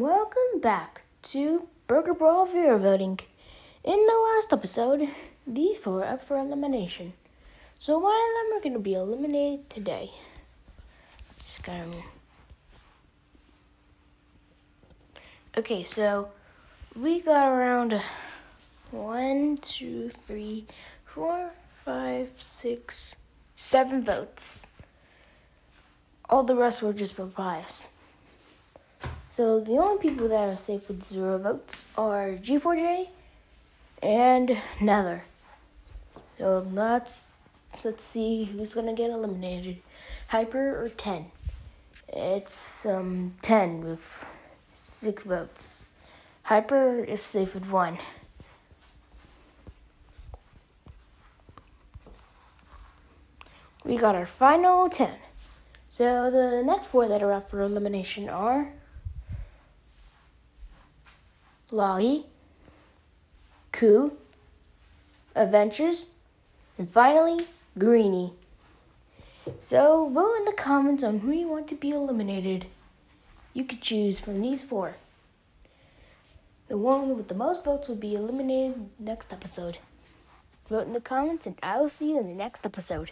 Welcome back to Burger Brawl Viewer Voting. In the last episode, these four are up for elimination. So one of them are going to be eliminated today. Just gonna... Okay, so we got around one, two, three, four, five, six, seven votes. All the rest were just for bias. So the only people that are safe with zero votes are G4J and Nether. So let's let's see who's gonna get eliminated. Hyper or ten? It's um ten with six votes. Hyper is safe with one. We got our final ten. So the next four that are up for elimination are Lolly, Coup, Adventures, and finally, Greeny. So vote in the comments on who you want to be eliminated. You could choose from these four. The one with the most votes will be eliminated next episode. Vote in the comments and I will see you in the next episode.